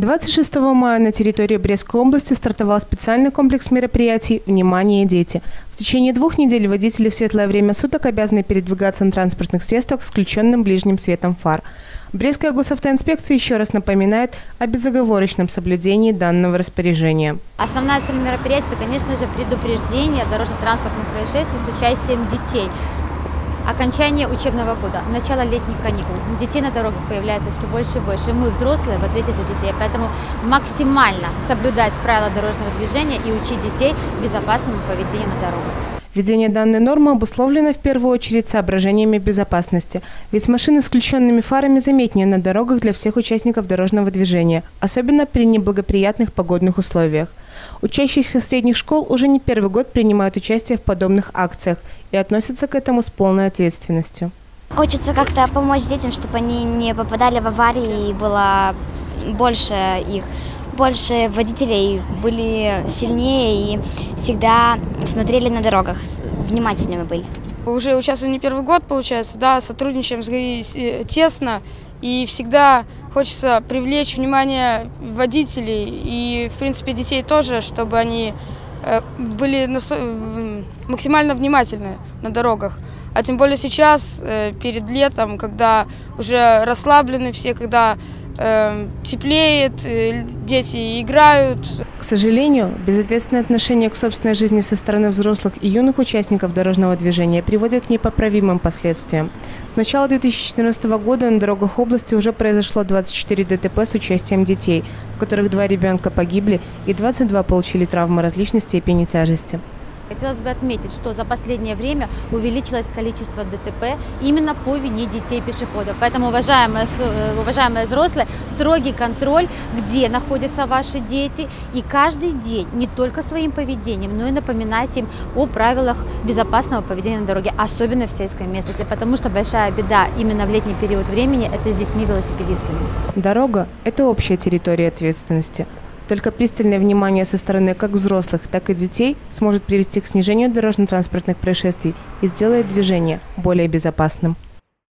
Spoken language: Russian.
26 мая на территории Брестской области стартовал специальный комплекс мероприятий «Внимание, дети». В течение двух недель водители в светлое время суток обязаны передвигаться на транспортных средствах с включенным ближним светом фар. Брестская госавтоинспекция еще раз напоминает о безоговорочном соблюдении данного распоряжения. Основная цель мероприятия – это, конечно же, предупреждение дорожно-транспортных происшествий с участием детей окончание учебного года, начало летних каникул. Детей на дорогах появляется все больше и больше. Мы, взрослые, в ответе за детей. Поэтому максимально соблюдать правила дорожного движения и учить детей безопасному поведению на дорогах. Введение данной нормы обусловлено в первую очередь соображениями безопасности. Ведь машины с включенными фарами заметнее на дорогах для всех участников дорожного движения, особенно при неблагоприятных погодных условиях. Учащихся средних школ уже не первый год принимают участие в подобных акциях и относятся к этому с полной ответственностью. Хочется как-то помочь детям, чтобы они не попадали в аварии и было больше их больше водителей были сильнее и всегда смотрели на дорогах, внимательными были. Уже участвую не первый год, получается, да, сотрудничаем с ГАИ тесно, и всегда хочется привлечь внимание водителей и, в принципе, детей тоже, чтобы они э, были максимально внимательны на дорогах. А тем более сейчас, э, перед летом, когда уже расслаблены все, когда теплеет, э, дети играют. К сожалению, безответственное отношение к собственной жизни со стороны взрослых и юных участников дорожного движения приводит к непоправимым последствиям. С начала 2014 года на дорогах области уже произошло 24 ДТП с участием детей, в которых два ребенка погибли и 22 получили травмы различной степени тяжести. Хотелось бы отметить, что за последнее время увеличилось количество ДТП именно по вине детей пешеходов. Поэтому, уважаемые, э, уважаемые взрослые, строгий контроль, где находятся ваши дети. И каждый день не только своим поведением, но и напоминайте им о правилах безопасного поведения на дороге, особенно в сельской местности. Потому что большая беда именно в летний период времени – это с детьми-велосипедистами. Дорога – это общая территория ответственности. Только пристальное внимание со стороны как взрослых, так и детей сможет привести к снижению дорожно-транспортных происшествий и сделает движение более безопасным.